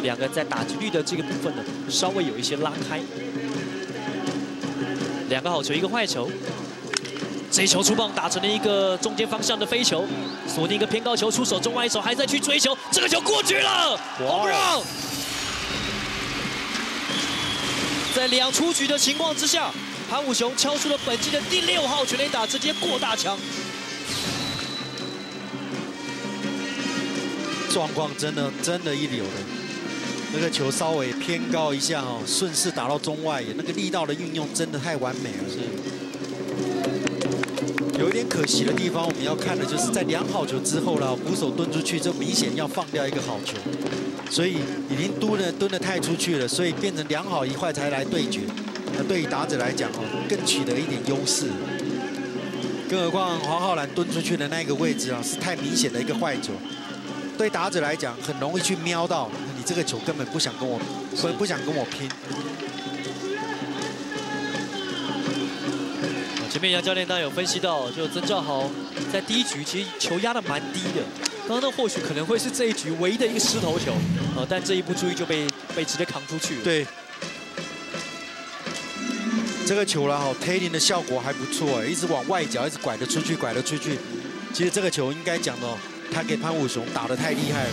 以两个人在打击率的这个部分呢，稍微有一些拉开。两个好球，一个坏球。这一球出棒打成了一个中间方向的飞球，锁定一个偏高球出手，中外一手还在去追球，这个球过去了，好让。在两出局的情况之下，潘武雄敲出了本季的第六号全垒打，直接过大墙。状况真的真的一流的，那个球稍微偏高一下哦，顺势打到中外野，那个力道的运用真的太完美了。是。有一点可惜的地方，我们要看的就是在两好球之后了，捕手蹲出去，就明显要放掉一个好球，所以已经蹲了蹲的太出去了，所以变成两好一坏才来对决。那对于打者来讲哦，更取得一点优势。更何况黄浩然蹲出去的那个位置啊，是太明显的一个坏球。对打者来讲，很容易去瞄到你这个球，根本不想跟我，所以不想跟我拼。前面杨教练当然有分析到，就曾兆豪在第一局其实球压的蛮低的，刚刚那或许可能会是这一局唯一的一个失头球，呃，但这一不注意就被被直接扛出去。对，这个球了哈，tailing 的效果还不错，一直往外角，一直拐得出去，拐得出去。其实这个球应该讲的。他给潘武雄打得太厉害了。